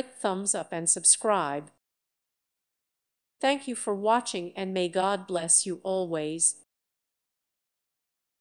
Click thumbs up and subscribe. Thank you for watching and may God bless you always.